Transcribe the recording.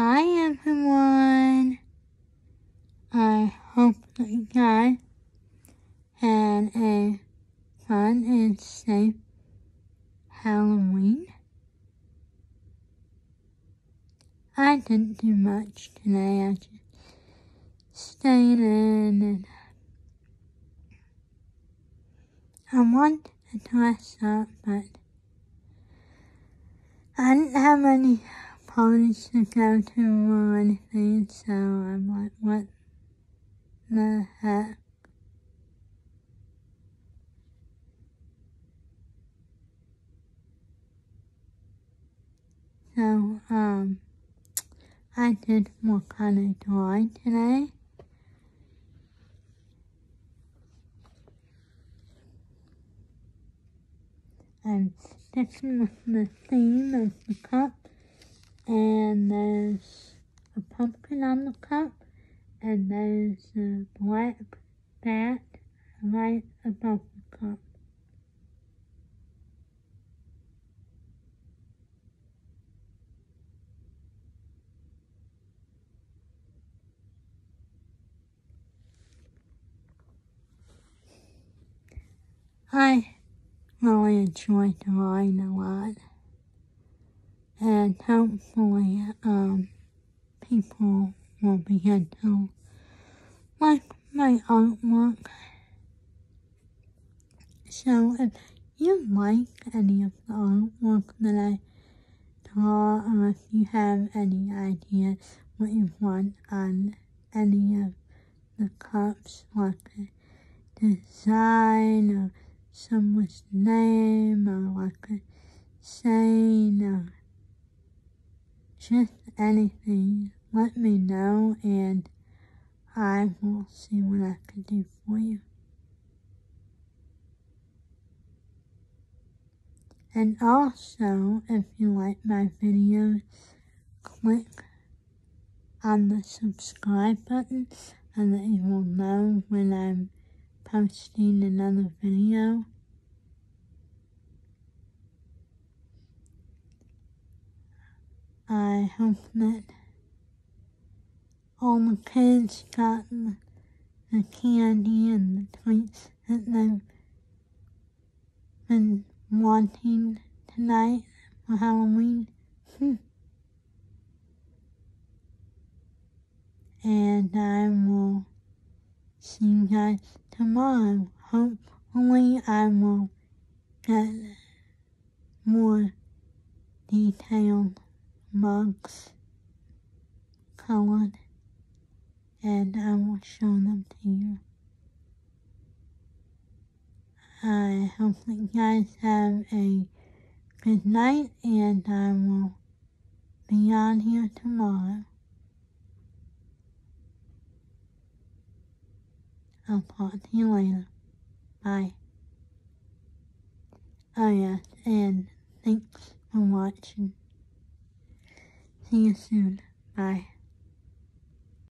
Hi everyone. I hope that you guys had a fun and safe Halloween. I didn't do much today. I just stayed in and I wanted to dress up, but I didn't have any parties to go to or anything, so I'm like, what the heck? So, um, I did what kind of drawing today. I'm sticking with the theme of the cup and there's a pumpkin on the cup, and there's a black bat right above the cup. I really enjoy drawing a lot and hopefully um, people will begin to like my artwork. So if you like any of the artwork that I draw, or if you have any ideas what you want on any of the cups, like a design or someone's name, or like a saying, or just anything, let me know and I will see what I can do for you. And also, if you like my videos, click on the subscribe button and that you will know when I'm posting another video. That all the kids got the, the candy and the treats that they've been wanting tonight for Halloween. and I will see you guys tomorrow. Hopefully I will get more detailed mugs colored and I will show them to you. I hope you guys have a good night and I will be on here tomorrow. I'll talk to you later. Bye. Oh yes, and thanks for watching. See you soon.